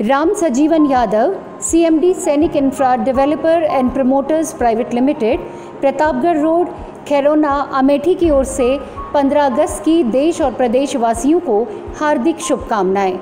Ram Sajeevan Yadav CMD Sainik infra developer and promoters private limited Pratapgarh road, Khairona, Amethi की ओर से 15 अगस्त की देश और प्रदेश वासियों को हार्दिक शुभकामनाएँ।